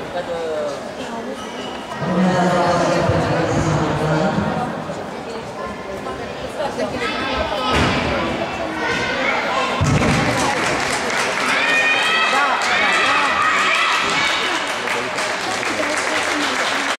个。